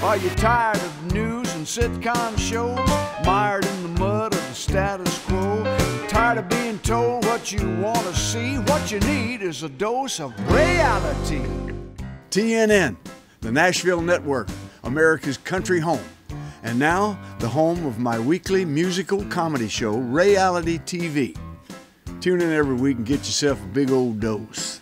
Are you tired of news and sitcom shows? Mired in the mud of the status quo? Tired of being told what you want to see? What you need is a dose of reality. TNN, the Nashville Network, America's country home. And now, the home of my weekly musical comedy show, Rayality TV. Tune in every week and get yourself a big old dose.